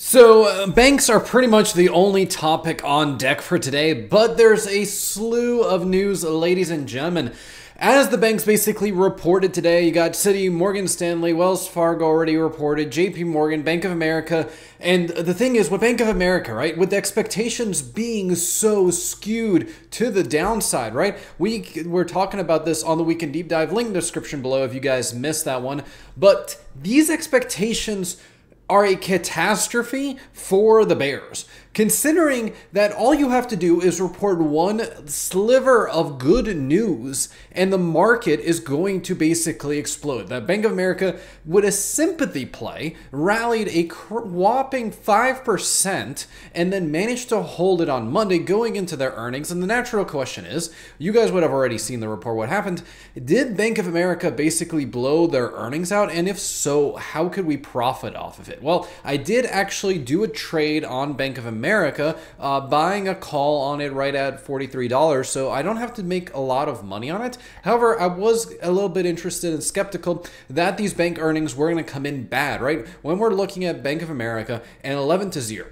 So, uh, banks are pretty much the only topic on deck for today, but there's a slew of news, ladies and gentlemen. As the banks basically reported today, you got Citi, Morgan Stanley, Wells Fargo already reported, JP Morgan, Bank of America. And the thing is, with Bank of America, right, with the expectations being so skewed to the downside, right? We we're talking about this on the weekend deep dive, link description below if you guys missed that one. But these expectations are a catastrophe for the Bears considering that all you have to do is report one sliver of good news and the market is going to basically explode. That Bank of America, with a sympathy play, rallied a whopping 5% and then managed to hold it on Monday going into their earnings. And the natural question is you guys would have already seen the report. What happened? Did Bank of America basically blow their earnings out? And if so, how could we profit off of it? Well, I did actually do a trade on Bank of America America, uh, buying a call on it right at $43. So I don't have to make a lot of money on it. However, I was a little bit interested and skeptical that these bank earnings were going to come in bad, right? When we're looking at Bank of America and 11 to 0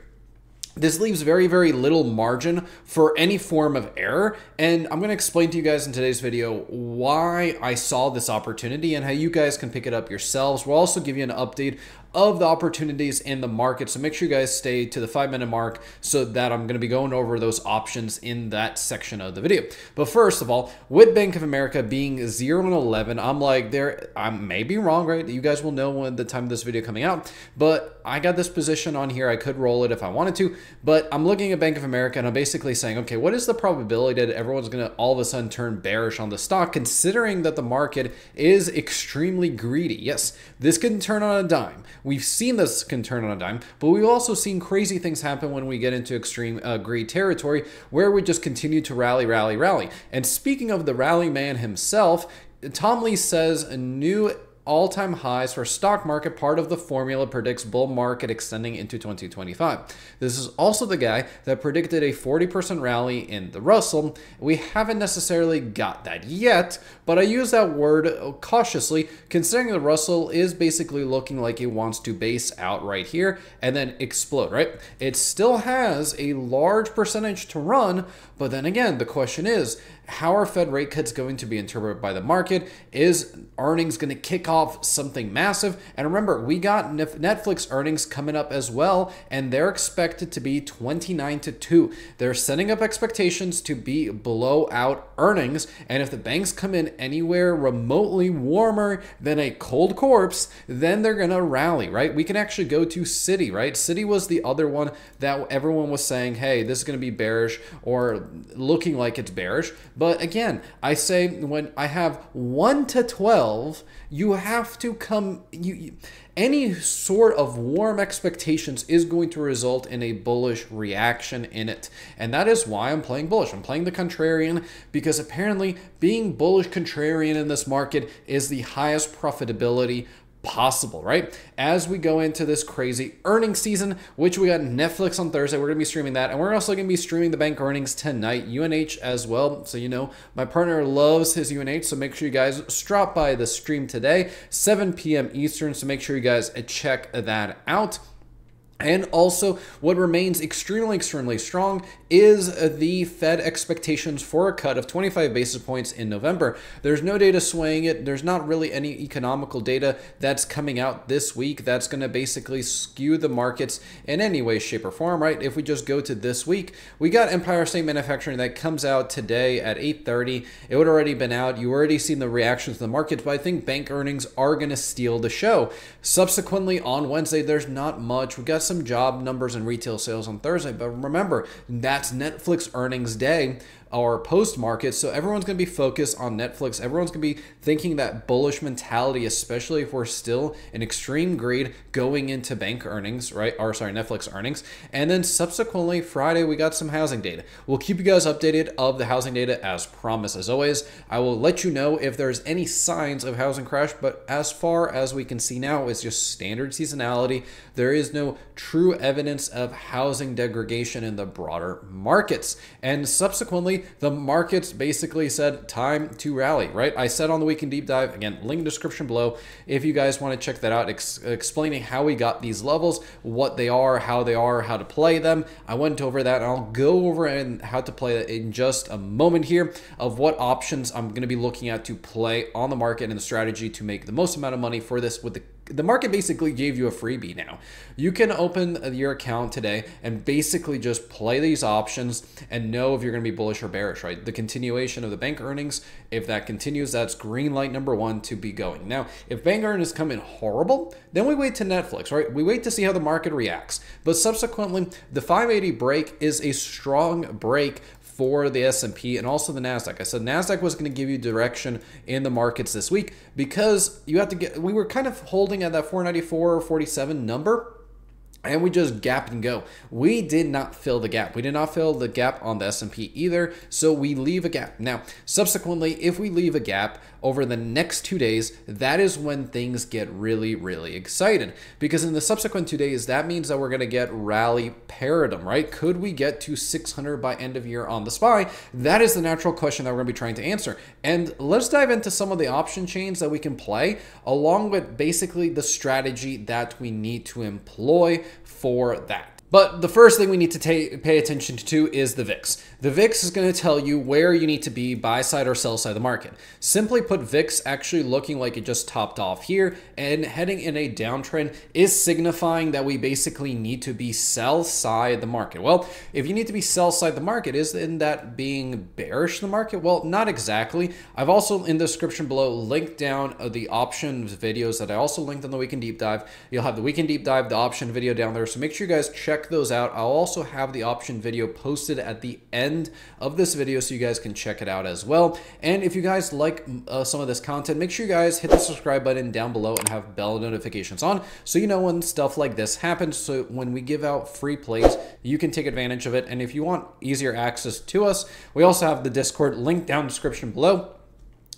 this leaves very, very little margin for any form of error. And I'm going to explain to you guys in today's video why I saw this opportunity and how you guys can pick it up yourselves. We'll also give you an update of the opportunities in the market. So make sure you guys stay to the five minute mark so that I'm going to be going over those options in that section of the video. But first of all, with Bank of America being 0 and 11, I'm like, there, I may be wrong, right? You guys will know when the time of this video coming out, but I got this position on here. I could roll it if I wanted to, but I'm looking at Bank of America and I'm basically saying, okay, what is the probability that everyone's going to all of a sudden turn bearish on the stock, considering that the market is extremely greedy? Yes, this can turn on a dime. We've seen this can turn on a dime, but we've also seen crazy things happen when we get into extreme uh, greed territory where we just continue to rally, rally, rally. And speaking of the rally man himself, Tom Lee says a new all-time highs for stock market part of the formula predicts bull market extending into 2025 this is also the guy that predicted a 40% rally in the russell. We haven't necessarily got that yet but i use that word cautiously considering the russell is basically looking like it wants to base out right here and then explode right? It still has a large percentage to run but then again the question is how are Fed rate cuts going to be interpreted by the market? Is earnings going to kick off something massive? And remember, we got Netflix earnings coming up as well, and they're expected to be 29 to 2. They're setting up expectations to be below out earnings, and if the banks come in anywhere remotely warmer than a cold corpse, then they're going to rally, right? We can actually go to Citi, right? Citi was the other one that everyone was saying, hey, this is going to be bearish or looking like it's bearish. But again, I say when I have 1 to 12, you have to come you, any sort of warm expectations is going to result in a bullish reaction in it. And that is why I'm playing bullish. I'm playing the contrarian because apparently being bullish contrarian in this market is the highest profitability possible, right? As we go into this crazy earnings season, which we got Netflix on Thursday, we're gonna be streaming that, and we're also gonna be streaming the bank earnings tonight, UNH as well. So you know, my partner loves his UNH, so make sure you guys drop by the stream today, 7 p.m. Eastern. So make sure you guys check that out. And also, what remains extremely, extremely strong is the Fed expectations for a cut of 25 basis points in November. There's no data swaying it. There's not really any economical data that's coming out this week that's going to basically skew the markets in any way, shape, or form, right? If we just go to this week, we got Empire State Manufacturing that comes out today at 8.30. It would already been out. You already seen the reactions to the markets, but I think bank earnings are going to steal the show. Subsequently, on Wednesday, there's not much. We got some job numbers and retail sales on Thursday. But remember, that's Netflix earnings day our post market. So everyone's going to be focused on Netflix. Everyone's going to be thinking that bullish mentality, especially if we're still in extreme greed going into bank earnings, right? Or sorry, Netflix earnings. And then subsequently, Friday, we got some housing data. We'll keep you guys updated of the housing data as promised. As always, I will let you know if there's any signs of housing crash. But as far as we can see now, it's just standard seasonality. There is no true evidence of housing degradation in the broader markets. And subsequently, the markets basically said time to rally, right? I said on the weekend deep dive, again, link description below if you guys want to check that out, ex- explaining how we got these levels, what they are, how they are, how to play them. I went over that and I'll go over and how to play it in just a moment here of what options I'm going to be looking at to play on the market and the strategy to make the most amount of money for this with the the market basically gave you a freebie now. You can open your account today and basically just play these options and know if you're going to be bullish or bearish, right? The continuation of the bank earnings, if that continues, that's green light number one to be going. Now, if bank earnings come in horrible, then we wait to Netflix, right? We wait to see how the market reacts. But subsequently, the 580 break is a strong break for the S&P and also the Nasdaq. I said Nasdaq was going to give you direction in the markets this week because you have to get we were kind of holding at that 494 or 47 number and we just gap and go. We did not fill the gap. We did not fill the gap on the S&P either, so we leave a gap. Now, subsequently, if we leave a gap over the next 2 days, that is when things get really really excited because in the subsequent 2 days, that means that we're going to get rally paradigm, right? Could we get to 600 by end of year on the SPY? That is the natural question that we're to be trying to answer. And let's dive into some of the option chains that we can play along with basically the strategy that we need to employ for that. But the first thing we need to pay attention to is the VIX. The VIX is going to tell you where you need to be buy side or sell side of the market. Simply put, VIX actually looking like it just topped off here and heading in a downtrend is signifying that we basically need to be sell side the market. Well, if you need to be sell side the market, isn't that being bearish the market? Well, not exactly. I've also in the description below linked down uh, the options videos that I also linked on the weekend deep dive. You'll have the weekend deep dive, the option video down there. So make sure you guys check check those out. I'll also have the option video posted at the end of this video so you guys can check it out as well. And if you guys like uh, some of this content, make sure you guys hit the subscribe button down below and have bell notifications on so you know when stuff like this happens. So when we give out free plays, you can take advantage of it. And if you want easier access to us, we also have the Discord link down description below.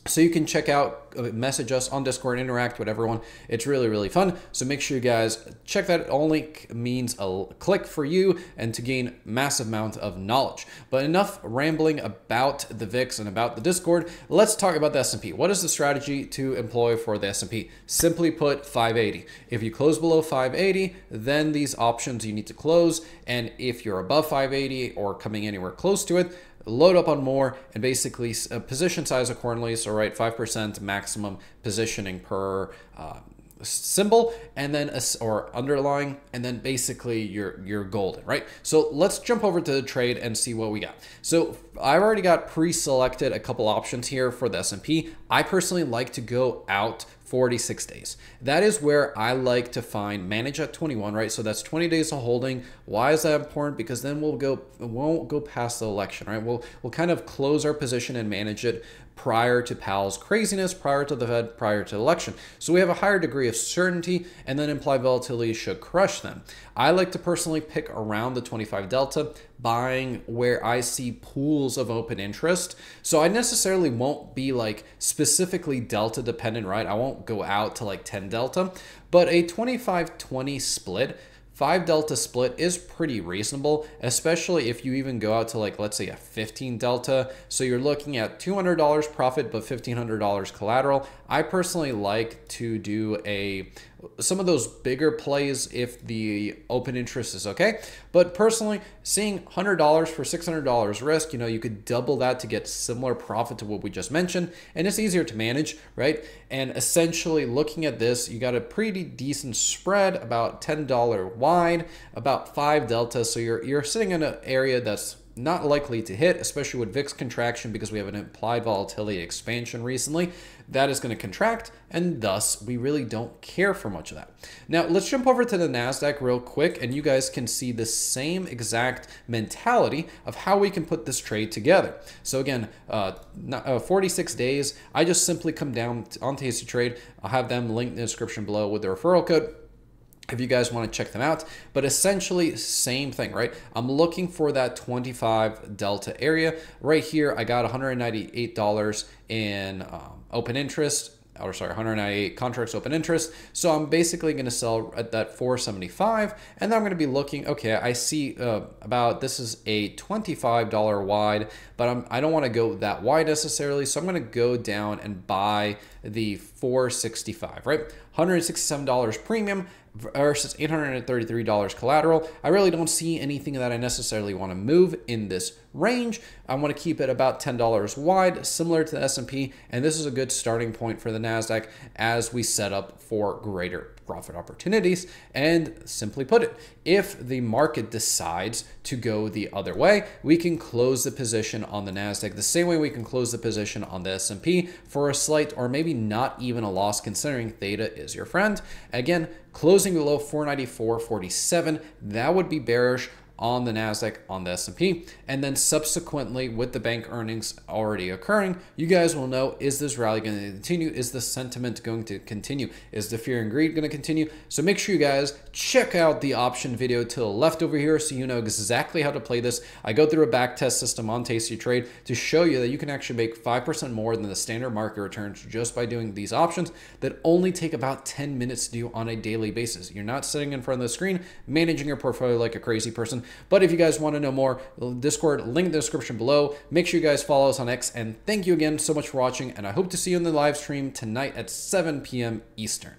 So you can check out, uh, message us on Discord, interact with everyone. It's really, really fun. So make sure you guys check that. It only means a click for you and to gain massive amount of knowledge. But enough rambling about the VIX and about the Discord. Let's talk about the S&P. What is the strategy to employ for the S&P? Simply put, 580. If you close below 580, then these options you need to close. And if you're above 580 or coming anywhere close to it, load up on more, and basically uh, position size accordingly. So, right, 5% maximum positioning per. Uh, symbol and then a, or underlying and then basically you're you're golden right so let's jump over to the trade and see what we got so i've already got pre-selected a couple options here for the s&p i personally like to go out 46 days. That is where I like to find manage at 21, right? So that's 20 days of holding. Why is that important? Because then we'll go won't go past the election, right? We'll we'll kind of close our position and manage it prior to Powell's craziness, prior to the Fed, prior to the election. So we have a higher degree of certainty, and then implied volatility should crush them. I like to personally pick around the 25 delta, buying where I see pools of open interest. So I necessarily won't be like specifically delta dependent, right? I won't go out to like 10 delta, but a 25 20 split 5 delta split is pretty reasonable, especially if you even go out to like, let's say a 15 delta. So you're looking at $200 profit, but $1,500 collateral. I personally like to do a some of those bigger plays if the open interest is okay. But personally, seeing $100 for $600 risk, you know, you could double that to get similar profit to what we just mentioned, and it's easier to manage, right? And essentially, looking at this, you got a pretty decent spread, about $10 wide, about 5 delta. So you're you're sitting in an area that's not likely to hit, especially with VIX contraction because we have an implied volatility expansion recently. That is going to contract, and thus we really don't care for much of that. Now, let's jump over to the NASDAQ real quick, and you guys can see the same exact mentality of how we can put this trade together. So, again, uh, uh, 46 days, I just simply come down on Tasty Trade. I'll have them linked in the description below with the referral code if you guys want to check them out. But essentially, same thing, right? I'm looking for that 25 delta area. Right here, I got $198 in um, open interest or sorry, 198 contracts open interest. So I'm basically going to sell at that 475, and then I'm going to be looking. Okay, I see uh, about this is a $25 wide, but I'm, I don't want to go that wide necessarily. So I'm going to go down and buy the 465, right? $167 premium versus $833 collateral. I really don't see anything that I necessarily want to move in this range. I want to keep it about $10 wide, similar to the S&P, and this is a good starting point for the Nasdaq as we set up for greater profit opportunities. And simply put it, if the market decides to go the other way, we can close the position on the Nasdaq the same way we can close the position on the S&P for a slight or maybe not even a loss considering theta is your friend. Again, closing below 494.47, that would be bearish on the Nasdaq, on the S&P, and then subsequently with the bank earnings already occurring, you guys will know is this rally going to continue? Is the sentiment going to continue? Is the fear and greed going to continue? So make sure you guys check out the option video to the left over here so you know exactly how to play this. I go through a back test system on Tasty Trade to show you that you can actually make 5% more than the standard market returns just by doing these options that only take about 10 minutes to do on a daily basis. You're not sitting in front of the screen managing your portfolio like a crazy person. But if you guys want to know more, Discord, link in the description below. Make sure you guys follow us on X. And thank you again so much for watching. And I hope to see you in the live stream tonight at 7 p.m. Eastern.